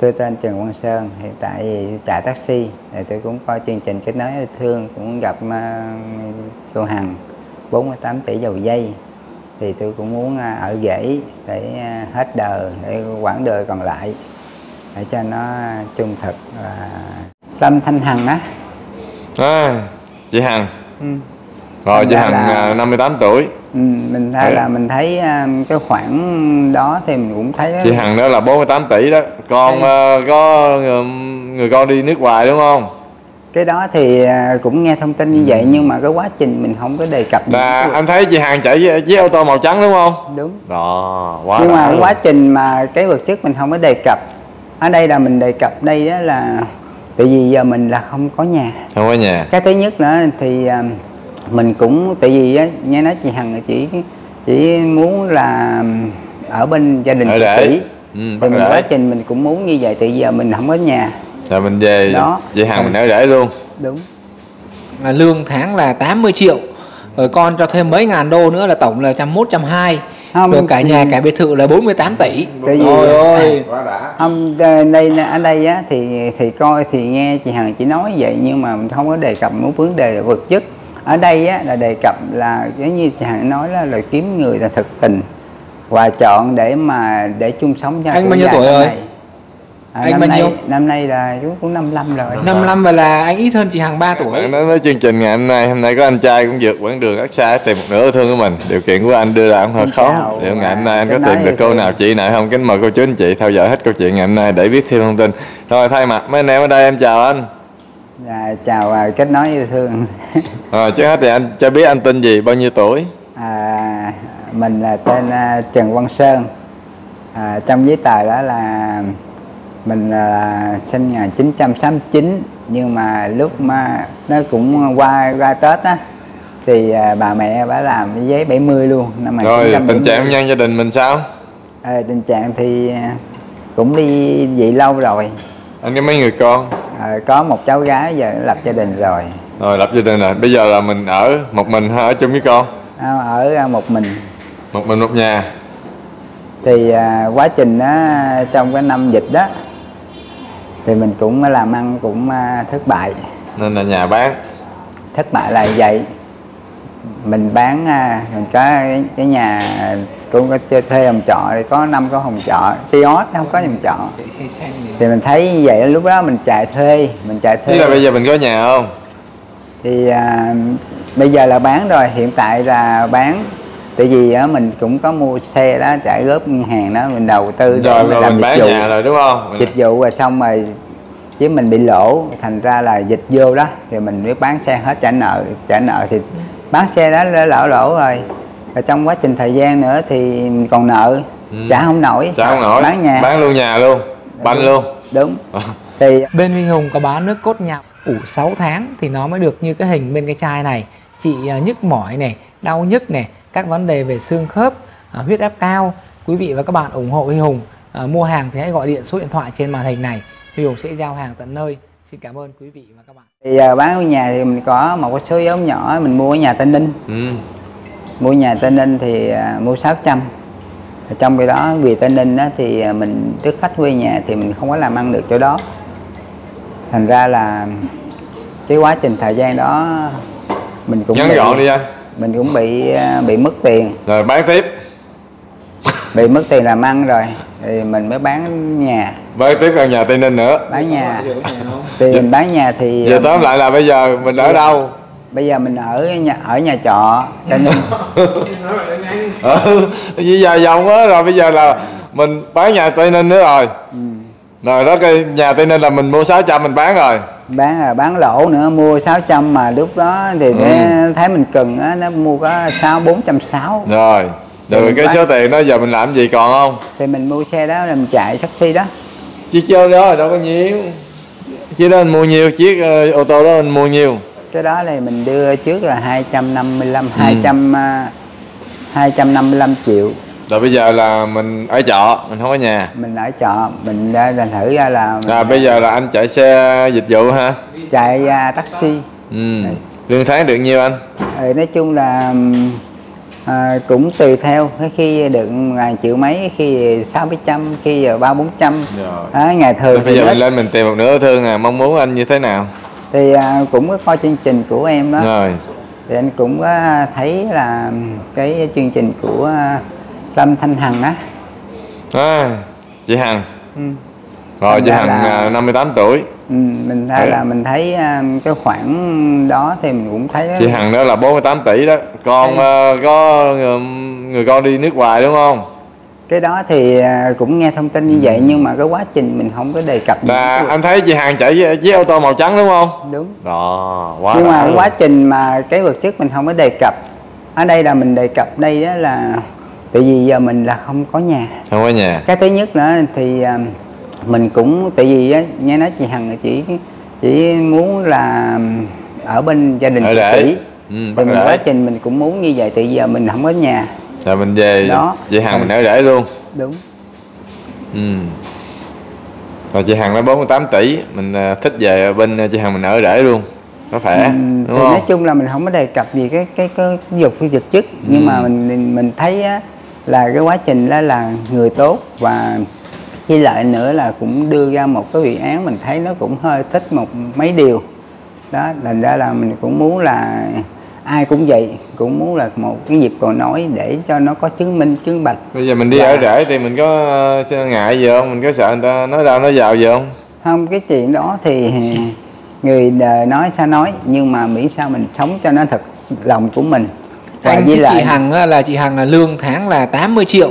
Tôi tên Trần Quang Sơn, hiện tại thì chạy taxi. Thì tôi cũng coi chương trình kết nối yêu thương, cũng gặp uh, cô Hằng 48 tỷ dầu dây. Thì tôi cũng muốn uh, ở rễ để uh, hết đời, để quãng đời còn lại để cho nó trung thực và Lâm Thanh Hằng á. À, chị Hằng. Ừ. Rồi chị Dạ Hằng là- à, 58 tuổi. Ừ, mình thấy Ừ. là mình thấy um, cái khoản đó thì mình cũng thấy Chị Hằng đó là 48 tỷ đó. Con à, có người, người con đi nước ngoài đúng không? cái đó thì à, cũng nghe thông tin như vậy nhưng mà cái quá trình mình không có đề cập Là anh thấy chị Hằng chạy với, với ô tô màu trắng đúng không? đúng Đó, quá nhưng mà luôn. quá trình mà cái vật chất mình không có đề cập ở đây là mình đề cập đây là tại vì giờ mình là không có nhà Không có nhà. cái thứ nhất nữa thì à, mình cũng tại vì á nghe nói chị hằng là chỉ chỉ muốn là ở bên gia đình Ở chị để. tỷ Ừ, thì mình quá trình mình cũng muốn như vậy tại giờ mình không có nhà. Rồi mình về. Đó. chị Hằng mình ở rễ luôn. đúng. Mà lương tháng là 80 triệu rồi con cho thêm mấy ngàn đô nữa là tổng là trăm mốt trăm hai. Không, rồi cả nhà cả biệt thự là 48 tỷ. Trời ơi. Quá đã. không đây ở đây á thì thì coi thì nghe chị hằng chỉ nói vậy nhưng mà mình không có đề cập một vấn đề là vật chất ở đây á là đề cập là giống như chị hằng nói là là kiếm người là thực tình và chọn để mà để chung sống cho Anh bao nhiêu tuổi rồi? này. À, Anh năm bao nay, nhiêu? năm nay là chú cũng 55 rồi 55 và là anh ít hơn chị Hằng 3 tuổi nói với chương trình ngày hôm nay, hôm nay có anh trai cũng vượt quãng đường rất xa tìm một nửa yêu thương của mình. Điều kiện của anh đưa ra cũng hơi khó. Thì ngày hôm nay anh có tìm được cô thương. nào chị nào không? Kính mời cô chú anh chị theo dõi hết câu chuyện ngày hôm nay để biết thêm thông tin. Rồi thay mặt mấy anh em ở đây em chào anh. À, chào à, kết nối yêu thương Rồi trước hết thì anh cho biết anh tên gì, bao nhiêu tuổi? à, mình là tên à, Trần Quang Sơn à, trong giấy tờ đó là mình là sinh 1969 nhưng mà lúc mà nó cũng qua qua Tết á thì à, bà mẹ bà làm cái giấy 70 luôn năm Rồi 1970. tình trạng nhân gia đình mình sao? Ờ, tình trạng thì à, cũng đi vậy lâu rồi Anh có mấy người con? Ờ, có một cháu gái giờ lập gia đình rồi Rồi lập gia đình rồi. Bây giờ là mình ở một mình hay ở chung với con? À, ở à, một mình Một mình một nhà. thì à, quá trình á, trong cái năm dịch đó thì mình cũng làm ăn cũng à, thất bại Nên là nhà bán. thất bại là vậy mình bán à, mình có cái, cái nhà cũng có thuê phòng trọ thì có năm có phòng trọ Tios không có phòng trọ. Thì mình thấy như vậy lúc đó mình chạy thuê mình chạy thuê. Thế là bây giờ mình có nhà không? thì à, bây giờ là bán rồi hiện tại là bán. Tại vì á, mình cũng có mua xe đó trả góp ngân hàng đó mình đầu tư Rồi, mình rồi làm mình bán vụ. nhà rồi đúng không? Mình- dịch vụ rồi xong rồi chứ mình bị lỗ thành ra là dịch vô đó. Thì mình mới bán xe hết trả nợ trả nợ thì bán xe đó lỗ lỗ rồi rồi trong quá trình thời gian nữa thì mình còn nợ. Trả không nổi. Ừ. Trả không nổi. bán nhà. Bán luôn nhà luôn. Banh luôn. đúng. Thì bên Huy Hùng có bán nước cốt nhạo ủ 6 tháng thì nó mới được như cái hình bên cái chai này. Chị à, nhức mỏi này đau nhức này các vấn đề về xương khớp à, huyết áp cao. Quý vị và các bạn ủng hộ Huy Hùng à, mua hàng thì hãy gọi điện số điện thoại trên màn hình này. Huy Hùng sẽ giao hàng tận nơi. Xin cảm ơn quý vị và các bạn. Thì à, bán ở nhà thì mình có một cái số giống nhỏ mình mua ở nhà Tây Ninh. Ừ. mua nhà Tây Ninh thì à, mua 600 Ở trong cái đó vì Tây Ninh á, thì à, mình trước khách quê nhà thì mình không có làm ăn được chỗ đó thành ra là cái quá trình thời gian đó mình cũng Ngắn bị, gọn đi anh. mình cũng bị à, bị mất tiền Rồi bán tiếp. bị mất tiền làm ăn rồi thì mình mới bán nhà Bán tiếp căn nhà Tây Ninh nữa. bán nhà thì mình bán nhà thì Giờ tóm lại là bây giờ mình ở đâu? Bây giờ mình ở nhà ở nhà trọ Ninh Ừ, bây giờ vòng quá rồi bây giờ là mình bán nhà Tây Ninh nữa rồi. Ừ. Rồi đó cái nhà Tây Ninh là mình mua 600 mình bán rồi. bán là bán lỗ nữa mua 600 mà lúc đó thì Ừ. thấy mình cần á nó mua có sáu bốn trăm sáu Rồi. Rồi mình cái bán- số tiền đó giờ mình làm gì còn không? thì mình mua xe đó là mình chạy taxi đó Chiếc chơi đó đâu có nhiều. Chiếc đó anh mua nhiêu? Chiếc ờ, ô tô đó anh mua nhiêu? Cái đó thì mình đưa trước là 255 Ừ. 200 à, 255 triệu Rồi bây giờ là mình ở trọ, mình không có nhà. mình ở trọ mình đã thành thử ra là mình Rồi bây giờ là anh chạy xe dịch vụ ha. chạy à, taxi Ừ. Lương tháng được nhiêu anh? thì nói chung là à, cũng tùy theo khi được ngày triệu mấy khi sáu bảy trăm khi ba bốn trăm à, ngày thường bây giờ mình lên mình tìm một nửa thương à mong muốn anh như thế nào thì à, cũng có coi chương trình của em đó. Rồi. Thì anh cũng có thấy là cái chương trình của à, Lâm Thanh Hằng á. À, chị hằng. Ừ. rồi Thành chị hằng là- à, 58 tuổi. Ừ, mình thấy Ừ. là mình thấy à, cái khoản đó thì mình cũng thấy chị hằng đó là 48 tỷ đó. Con có người, người con đi nước ngoài đúng không cái đó thì à, cũng nghe thông tin như vậy nhưng mà cái quá trình mình không có đề cập là anh thấy chị hằng chạy với, với ô tô màu trắng đúng không? Đúng. Đó quá nhưng mà quá trình mà cái vật chất mình không có đề cập ở đây là mình đề cập đây đó là tại vì giờ mình là không có nhà. Không có nhà. Cái thứ nhất nữa thì à, mình cũng tại vì á, nghe nói chị Hằng chỉ chỉ muốn là ở bên gia đình ở chị ừ, thì mình quá trình mình cũng muốn như vậy tại giờ mình không có nhà rồi mình về Đó. chị hằng Không. mình ở để luôn đúng ừ. rồi chị hằng nói 48 tỷ mình à, thích về bên chị hằng mình ở để luôn có khỏe Ừ, đúng thì nói không chung là mình không có đề cập gì cái cái cái, cái dục phi vật chất nhưng Ừ. mà mình mình, mình thấy á, là cái quá trình đó là người tốt và với lại nữa là cũng đưa ra một cái dự án mình thấy nó cũng hơi thích một mấy điều đó thành ra là mình cũng muốn là ai cũng vậy cũng muốn là một cái dịp cầu nói để cho nó có chứng minh chứng bạch. Bây giờ mình đi Dạ. ở để thì mình có ờ, ngại gì không? Mình có sợ người ta nói ra nói vào gì không? Không cái chuyện đó thì người đời nói sao nói nhưng mà miễn sao mình sống cho nó thật lòng của mình. Và anh với với lại- chị Hằng á, là chị Hằng là lương tháng là 80 triệu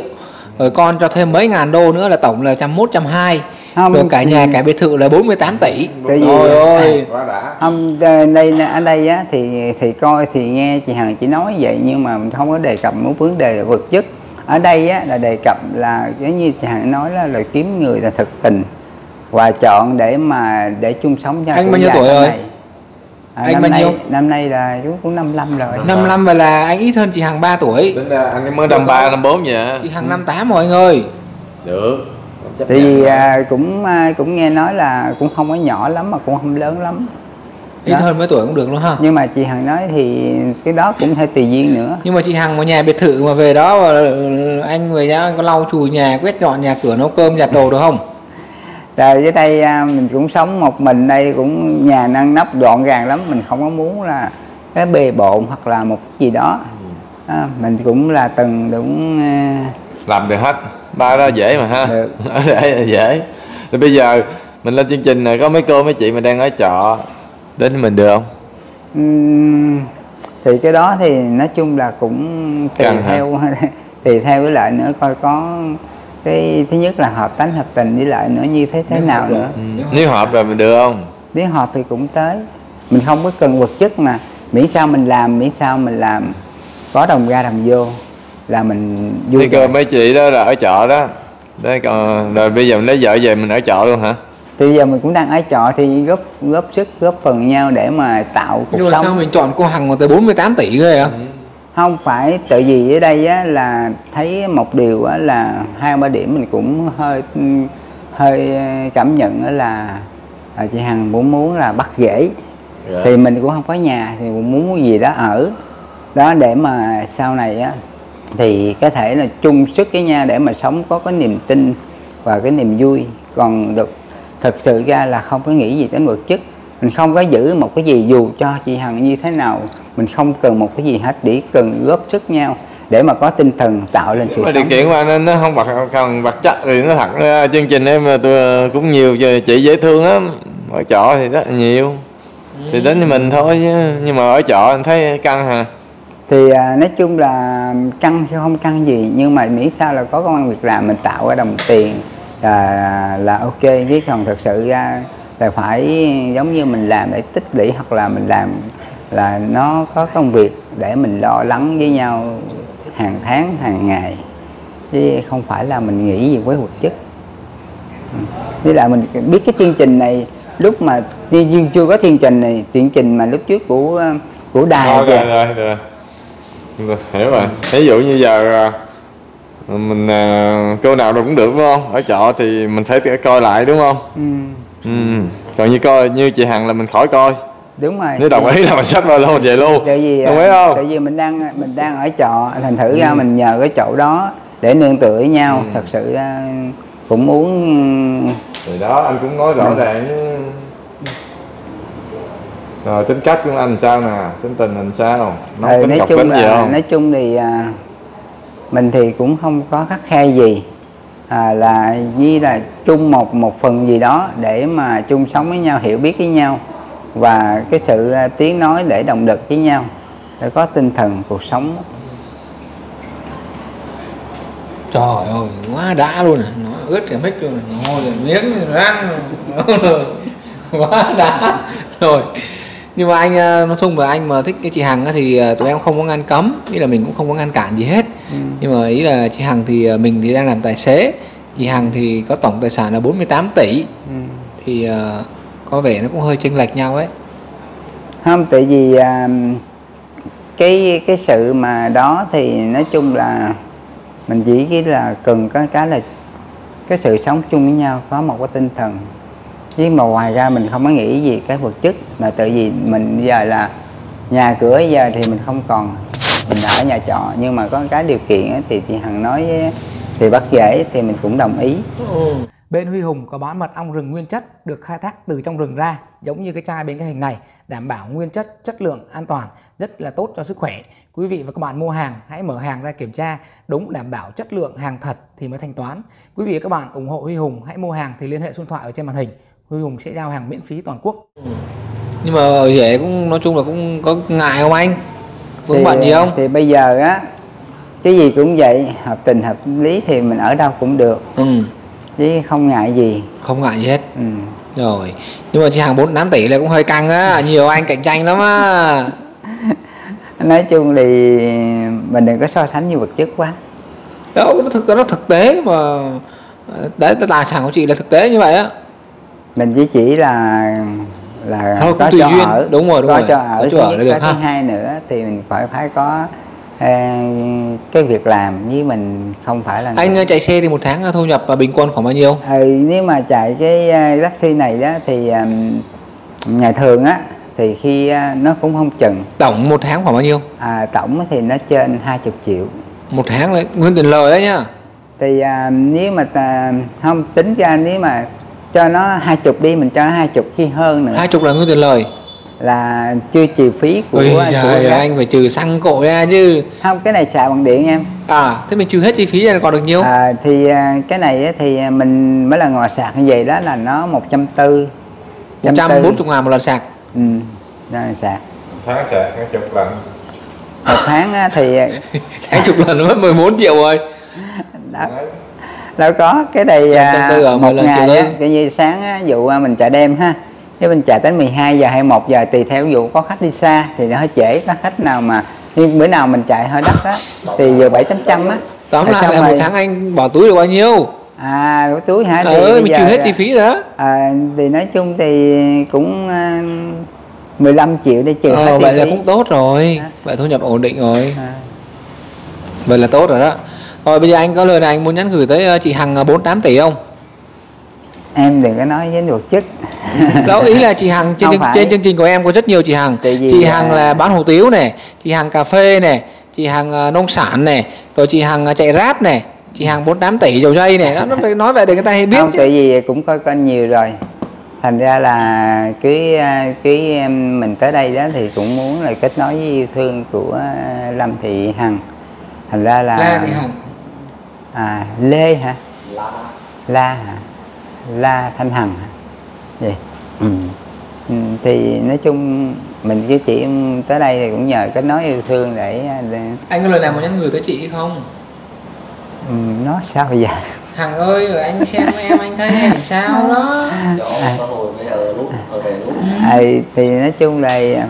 rồi con cho thêm mấy ngàn đô nữa là tổng là trăm mốt trăm hai Không, rồi cả nhà ừ. cả biệt thự là 48 tỷ. Tại vì- trời ơi. Quá đã. không đây ở đây á thì thì coi thì nghe chị Hằng chỉ nói vậy nhưng mà mình không có đề cập một vấn đề là vật chất. Ở đây á là đề cập là giống như chị Hằng nói là, là kiếm người là thực tình và chọn để mà để chung sống cho Anh bao nhiêu tuổi rồi? À, Anh năm bao nay, nhiêu? năm nay là chú cũng 55 rồi. Năm năm và là anh ít hơn chị Hằng 3 tuổi. Tính ra anh mới năm ba năm bốn vậy hả? chị Hằng năm tám rồi anh ơi. Được tại vì à, cũng à, cũng nghe nói là cũng không có nhỏ lắm mà cũng không lớn lắm. Ít Đó. hơn mấy tuổi cũng được luôn ha. Nhưng mà chị Hằng nói thì cái đó cũng hơi tùy duyên nữa. Nhưng mà chị Hằng mà nhà biệt thự mà về đó mà anh về nhà anh có lau chùi nhà quét dọn nhà cửa nấu cơm giặt đồ được không? Rồi dưới đây à, mình cũng sống một mình đây cũng nhà ngăn nắp gọn gàng lắm mình không có muốn là cái bề bộn hoặc là một gì đó. À, mình cũng là từng đúng à, làm được hết ba đó dễ mà ha. Ở để là dễ. Thì bây giờ mình lên chương trình này có mấy cô mấy chị mà đang ở trọ đến mình được không? Thì cái đó thì nói chung là cũng tùy Cần theo tùy theo với lại nữa coi có cái thứ nhất là hợp tánh hợp tình với lại nữa như thế thế nào nữa. Ừ. nếu hợp rồi mình được không? Nếu hợp thì cũng tới. Mình không có cần vật chất mà. Miễn sao mình làm miễn sao mình làm có đồng ra đồng vô là mình vui cô vẻ. mấy chị đó là ở trọ đó. Đấy còn rồi bây giờ mình lấy vợ về mình ở trọ luôn hả? Thì giờ mình cũng đang ở trọ thì góp góp sức góp phần nhau để mà tạo cuộc nhưng mà sống. sao mình chọn cô Hằng mà tới 48 tỷ ghê à không phải tại vì ở đây á, là thấy một điều á, là hai ba điểm mình cũng hơi hơi cảm nhận là à, chị Hằng cũng muốn là bắt rễ Dạ. thì mình cũng không có nhà thì cũng muốn gì đó ở. Đó để mà sau này á thì có thể là chung sức với nhau để mà sống có cái niềm tin và cái niềm vui. Còn được thật sự ra là không có nghĩ gì đến vật chất mình không có giữ một cái gì dù cho chị Hằng như thế nào. Mình không cần một cái gì hết chỉ cần góp sức nhau để mà có tinh thần tạo lên sự mà điều sống. kiện qua nên nó không bật cần vật chất thì nó thật ra chương trình em mà tôi cũng nhiều chị dễ thương lắm. Ở trọ thì rất là nhiều. Thì đến với mình thôi chứ. Nhưng mà ở trọ anh thấy căng hả thì à, nói chung là căng chứ không căng gì nhưng mà miễn sao là có công an việc làm mình tạo ra đồng tiền là là ok. Chứ còn thật sự ra là phải giống như mình làm để tích lũy hoặc là mình làm là nó có công việc để mình lo lắng với nhau hàng tháng hàng ngày. Chứ không phải là mình nghĩ gì với vật chất. Với lại mình biết cái chương trình này lúc mà chưa chưa có chương trình này chương trình mà lúc trước của của đài rồi, rồi, rồi. Rồi, hiểu rồi. Ví dụ như giờ à, mình à, cô nào đâu cũng được đúng không? Ở trọ thì mình phải coi lại đúng không? Ừ. ừ. còn như coi như chị hằng là mình khỏi coi. Đúng rồi. Nếu đồng ý là mình xách ba lô về luôn. Tại vì đồng ý à, không? tại vì mình đang mình đang ở trọ thành thử ra mình nhờ cái chỗ đó để nương tựa với nhau. Ừ. thật sự à, cũng muốn thì đó anh cũng nói rõ ràng chứ rồi tính cách của anh sao nè? Tính tình mình sao? Nó Ờ, tính nói chung gì là không? nói chung thì à, mình thì cũng không có khắc khe gì. À, là như là chung một một phần gì đó để mà chung sống với nhau hiểu biết với nhau và cái sự à, tiếng nói để động lực với nhau để có tinh thần cuộc sống. Trời ơi quá đã luôn à. Nó ướt cả mic luôn à. ngồi rồi miếng răng. Quá đã. Rồi nhưng mà anh à, nói chung là anh mà thích cái chị Hằng thì à, tụi em không có ngăn cấm ý là mình cũng không có ngăn cản gì hết. Nhưng mà ý là chị Hằng thì à, mình thì đang làm tài xế. Chị Hằng thì có tổng tài sản là 48 tỷ. Ừ. thì có vẻ nó cũng hơi chênh lệch nhau ấy. Không tại vì cái cái sự mà đó thì nói chung là mình chỉ cái là cần có cái là cái sự sống chung với nhau có một cái tinh thần chứ mà ngoài ra mình không có nghĩ gì cái vật chất là tại vì mình giờ là nhà cửa giờ thì mình không còn mình ở nhà trọ nhưng mà có cái điều kiện á, thì chị hằng nói thì bắt dễ thì mình cũng đồng ý Bên Huy Hùng có bán mật ong rừng nguyên chất được khai thác từ trong rừng ra, giống như cái chai bên cái hình này, đảm bảo nguyên chất, chất lượng, an toàn, rất là tốt cho sức khỏe. Quý vị và các bạn mua hàng, hãy mở hàng ra kiểm tra, đúng đảm bảo chất lượng hàng thật thì mới thanh toán. Quý vị và các bạn ủng hộ Huy Hùng, hãy mua hàng thì liên hệ số điện thoại ở trên màn hình. Huy Hùng sẽ giao hàng miễn phí toàn quốc. Nhưng mà ở rể cũng nói chung là cũng có ngại không anh? Vướng bận gì không? thì bây giờ á cái gì cũng vậy hợp tình hợp lý thì mình ở đâu cũng được Ừ, chứ không ngại gì không ngại gì hết. ừ. Rồi, nhưng mà chị hàng 48 tỷ là cũng hơi căng á, nhiều anh cạnh tranh lắm á. nói chung thì mình đừng có so sánh như vật chất quá đó nó thực nó thực tế mà đấy tài sản của chị là thực tế như vậy á mình chỉ chỉ là là Thôi, có cho duyên. ở Đúng rồi, đúng có rồi. cho Có ở chỗ thứ ở nhất, là được cái thứ ha. hai nữa thì mình phải phải có ờ, cái việc làm với mình không phải là anh ờ, chạy xe thì một tháng ờ, thu nhập ờ, bình quân khoảng bao nhiêu ừ, nếu mà chạy cái taxi này đó thì ừm, ngày thường á thì khi ờ, nó cũng không chừng tổng một tháng khoảng bao nhiêu à, tổng thì nó trên 20 triệu một tháng lấy nguyên tiền lời đấy nhá thì à, nếu mà ta, không tính ra nếu mà cho nó hai chục đi mình cho nó hai chục khi hơn nữa. Hai chục là nguyên tiền lời. Là chưa trừ phí của Ôi của trời gác. anh phải trừ xăng cộ ra chứ. Không cái này xài bằng điện em. À thế mình trừ hết chi phí ra còn được nhiêu à, thì à, cái này á, thì mình mới là ngồi sạc như vậy đó là nó một trăm tư. Một trăm bốn chục ngàn một lần sạc. Ừ đó là sạc. Tháng sạc cái chục lần. Một tháng á, thì hai chục lần nó mất 14 triệu rồi. Đó, đâu có cái này à, 140 ở một ngày á, như sáng á, dụ à, mình chạy đêm ha. Nếu mình chạy tới 12 giờ hay 1 giờ tùy theo dụ có khách đi xa thì nó hơi trễ có khách nào mà nhưng bữa nào mình chạy hơi đắt á thì giờ bảy tám trăm á. Tóm lại là một tháng anh bỏ túi được bao nhiêu? À cái túi hả? Ờ bây mình trừ hết chi phí đó. À, thì nói chung thì cũng à, 15 triệu để trừ hết ờ, chi vậy là cũng tốt rồi. À. vậy thu nhập ổn định rồi. À. vậy là tốt rồi đó rồi bây giờ anh có lời này anh muốn nhắn gửi tới ờ, chị Hằng ờ, 48 tỷ không? Em đừng có nói với vật chất đó ý là chị Hằng trên, chương- trên chương trình của em có rất nhiều chị Hằng. Chị là- Hằng là bán hủ tiếu này chị Hằng cà phê này chị Hằng ờ, nông sản này rồi chị Hằng ờ, chạy rap này chị Hằng 48 tỷ dầu dây này đó nó phải nói vậy để người ta biết không chứ. tại vì cũng coi kênh nhiều rồi. Thành ra là cái cái em mình tới đây đó thì cũng muốn là kết nối với yêu thương của Lâm Thị Hằng. Thành ra là La Thị Hằng à Lê hả? La. Hả? La Thanh Hằng hả? Gì ừ. Ừ, thì nói chung mình với chị em tới đây thì cũng nhờ kết nối yêu thương để, để anh có lời nào muốn nhắn gửi tới chị hay không? Ừ, nói sao bây giờ? Hằng ơi rồi anh xem em anh thấy em sao đó. Chỗ xã hội bây giờ lúc ở về lúc. À, thì nói chung là à,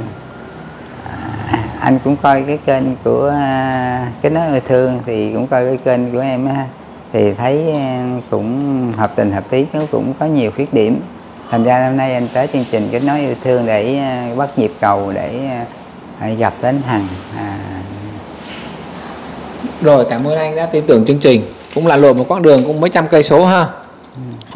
anh cũng coi cái kênh của à, cái nói yêu thương thì cũng coi cái kênh của em ha thì thấy à, cũng hợp tình hợp lý nó cũng có nhiều khuyết điểm. Thành ra năm nay anh tới chương trình kết nối yêu thương để à, bắt nhịp cầu để gặp đến hằng à, rồi cảm ơn anh đã tin tưởng chương trình. Cũng là lội một quãng đường cũng mấy trăm cây số ha.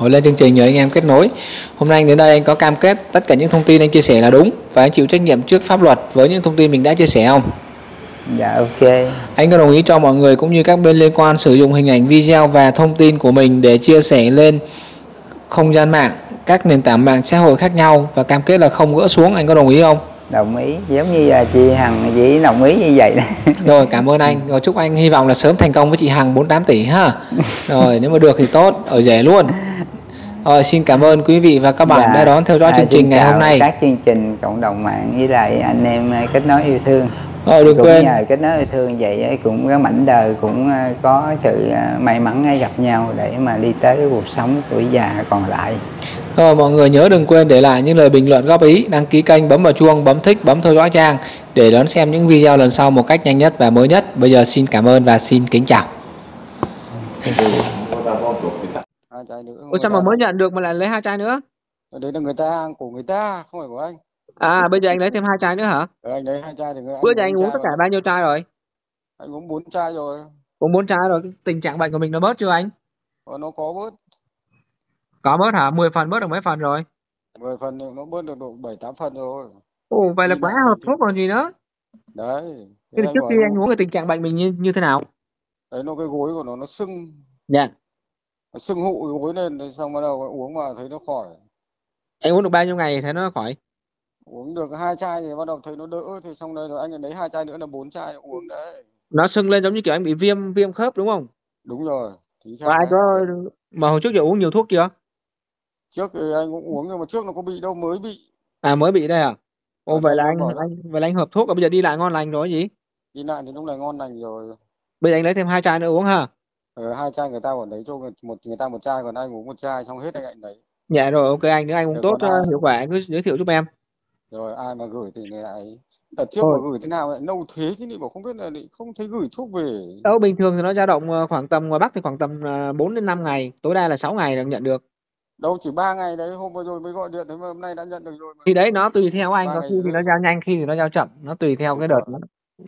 Hồi lên chương trình nhờ anh em kết nối. Hôm nay anh đến đây anh có cam kết tất cả những thông tin anh chia sẻ là đúng và anh chịu trách nhiệm trước pháp luật với những thông tin mình đã chia sẻ không? dạ ok Anh có đồng ý cho mọi người cũng như các bên liên quan sử dụng hình ảnh video và thông tin của mình để chia sẻ lên không gian mạng, các nền tảng mạng xã hội khác nhau và cam kết là không gỡ xuống, anh có đồng ý không? đồng ý giống như là chị hằng chỉ đồng ý như vậy đó Rồi cảm ơn anh. Rồi chúc anh hy vọng là sớm thành công với chị Hằng 48 tỷ ha. Rồi nếu mà được thì tốt, ở rẻ luôn. Rồi xin cảm ơn quý vị và các bạn Dạ. đã đón theo dõi À, chương trình ngày hôm nay. các chương trình cộng đồng mạng với lại anh em à, kết nối yêu thương Rồi đừng cũng quên nhờ kết nối yêu thương vậy cũng cái mảnh đời cũng à, có sự à, may mắn gặp nhau để mà đi tới cái cuộc sống tuổi già còn lại Rồi mọi người nhớ đừng quên để lại những lời bình luận góp ý, đăng ký kênh, bấm vào chuông, bấm thích, bấm theo dõi trang để đón xem những video lần sau một cách nhanh nhất và mới nhất. Bây giờ xin cảm ơn và xin kính chào. Hai chai nữa Ủa sao mà mới nhận được mà lại lấy hai chai nữa? đấy là người ta hàng của người ta không phải của anh À bây giờ anh lấy thêm hai chai nữa hả? Ờ, anh lấy hai chai thì người Bữa giờ anh uống tất cả bao nhiêu chai rồi? anh uống bốn chai rồi Uống bốn chai rồi, tình trạng bệnh của mình nó bớt chưa anh? Ờ, nó có bớt Có bớt hả? 10 phần bớt được mấy phần rồi? 10 phần thì nó bớt được độ bảy tám phần rồi Ồ vậy là quá hợp thuốc còn gì nữa. đấy Thế trước khi anh uống cái tình trạng bệnh mình như như thế nào? đấy nó cái gối của nó nó sưng Dạ. nó sưng hụ gối lên thì xong bắt đầu uống mà thấy nó khỏi Anh uống được bao nhiêu ngày thấy nó khỏi? uống được hai chai thì bắt đầu thấy nó đỡ thì xong đây rồi anh lấy hai chai nữa là bốn chai uống đấy Nó sưng lên giống như kiểu anh bị viêm viêm khớp đúng không? đúng rồi chính xác Và anh có mà hồi trước giờ uống nhiều thuốc chưa? trước thì anh cũng uống nhưng mà trước nó có bị đâu mới bị À mới bị đây à? Ờ, vậy là anh, anh vậy là anh hợp thuốc và bây giờ đi lại ngon lành rồi gì? đi lại thì lúc này ngon lành rồi Bây giờ anh lấy thêm hai chai nữa uống ha. Ờ, hai chai người ta còn lấy cho người, một người ta một chai còn anh uống một chai xong hết anh lại lấy Dạ rồi ok anh nếu anh uống tốt ai? uh, hiệu quả anh cứ giới thiệu giúp em. rồi ai mà gửi thì người lại đợt trước Thôi. mà gửi thế nào lại lâu thế chứ bảo không biết là không thấy gửi thuốc về Đâu bình thường thì nó dao động ờ, khoảng tầm ngoài Bắc thì khoảng tầm uh, 4 đến 5 ngày, tối đa là 6 ngày là nhận được. đâu chỉ ba ngày đấy hôm vừa rồi mới gọi điện thế mà hôm nay đã nhận được rồi mà Thì đấy nó tùy theo anh có khi thì nó giao nhanh khi thì nó giao chậm, nó tùy theo cái đợt nó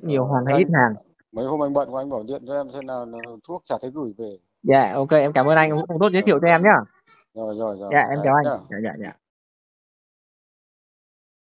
nhiều Ờ, hàng hay anh- ít hàng. Mấy hôm anh bận của anh bảo điện cho em xem nào là thuốc chả thấy gửi về Dạ ok em cảm ơn anh uống tốt giới thiệu cho em nhá. rồi rồi rồi Dạ em đấy chào anh. Dạ dạ dạ.